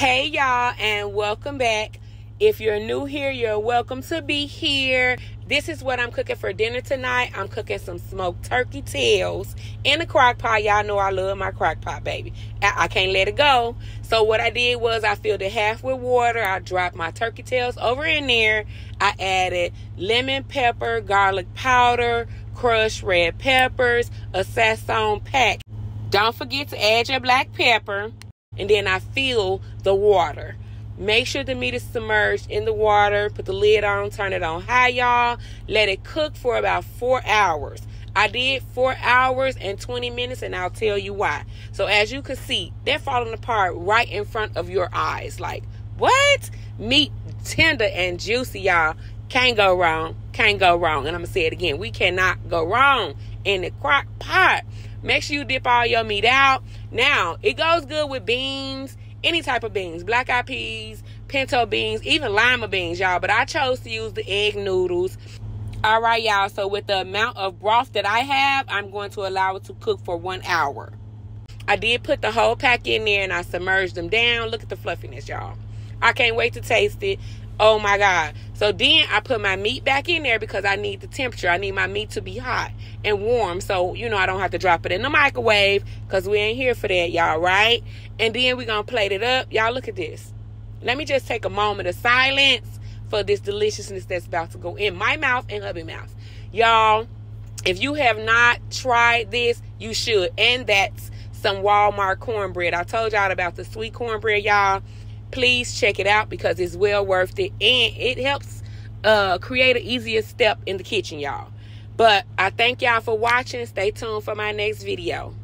Hey, y'all, and welcome back. If you're new here, you're welcome to be here. This is what I'm cooking for dinner tonight. I'm cooking some smoked turkey tails in a crock pot. Y'all know I love my crock pot, baby. I, I can't let it go. So what I did was I filled it half with water. I dropped my turkey tails over in there. I added lemon pepper, garlic powder, crushed red peppers, a Sazón pack. Don't forget to add your black pepper. And then I fill the water. Make sure the meat is submerged in the water. Put the lid on, turn it on high, y'all. Let it cook for about four hours. I did four hours and 20 minutes, and I'll tell you why. So, as you can see, they're falling apart right in front of your eyes. Like, what? Meat tender and juicy, y'all. Can't go wrong. Can't go wrong. And I'm going to say it again. We cannot go wrong in the crock pot. Make sure you dip all your meat out. Now, it goes good with beans any type of beans, black eyed peas, pinto beans, even lima beans, y'all. But I chose to use the egg noodles. All right, y'all. So with the amount of broth that I have, I'm going to allow it to cook for one hour. I did put the whole pack in there and I submerged them down. Look at the fluffiness, y'all. I can't wait to taste it. Oh my God. So then I put my meat back in there because I need the temperature. I need my meat to be hot and warm. So, you know, I don't have to drop it in the microwave because we ain't here for that, y'all, right? And then we're going to plate it up. Y'all, look at this. Let me just take a moment of silence for this deliciousness that's about to go in my mouth and hubby mouth. Y'all, if you have not tried this, you should. And that's some Walmart cornbread. I told y'all about the sweet cornbread, y'all please check it out because it's well worth it and it helps uh, create an easier step in the kitchen, y'all. But I thank y'all for watching. Stay tuned for my next video.